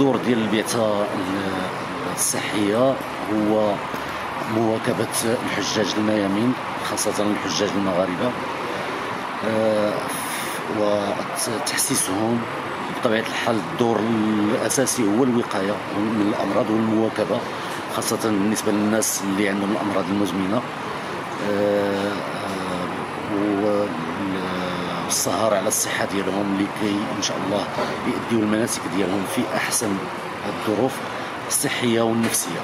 الدور ديال البعثه الصحية هو مواكبة الحجاج الميامين خاصة الحجاج المغاربة. آه، وتحسيسهم بطبيعة الحال الدور الأساسي هو الوقاية من الأمراض والمواكبة خاصة بالنسبة للناس اللي عندهم الأمراض المزمنة. آه، آه، والسهر على الصحة ديالهم لكي إن شاء الله يؤديوا المناسك ديالهم في أحسن الظروف الصحية والنفسية.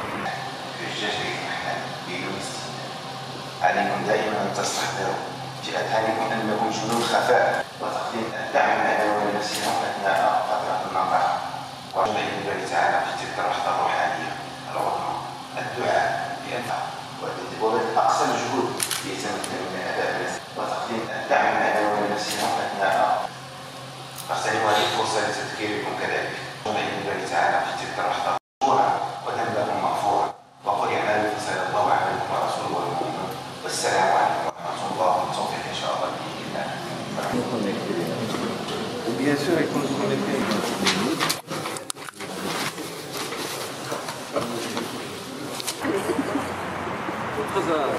عليكم دائما أن تستحضروا في اذهانكم انكم جنود خفاء وتقديم الدعم تلك اللحظه الروحانيه العظمى الدعاء بانفع وبذل اقصى الجهود ليتمكنوا من أداء وتقديم الدعم المعنوي لنفسنا اثناء اغتنم هذه الفرصه لتذكيركم كذلك. ونعين الله تعالى في تلك وذنبهم مغفورا وقل اعمالوا فسال الله عملكم ورسوله والمؤمنون والسلام عليكم ورحمة الله. والتوفيق إن شاء الله بإذن الله. Bien sûr, il faut nous connecter. esposa.